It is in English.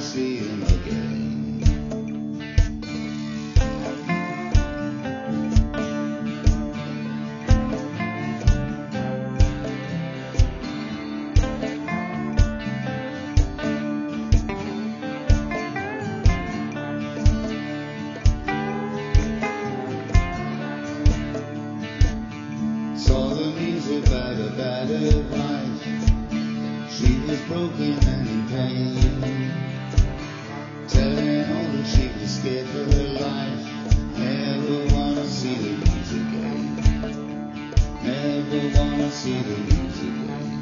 See him again. Saw the news about a battered. She was broken people wanna see the music.